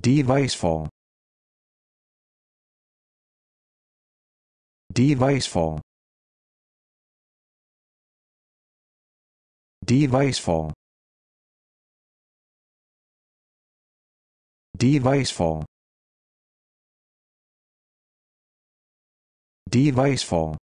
Deviceful. Deviceful. Deviceful. Deviceful. Deviceful.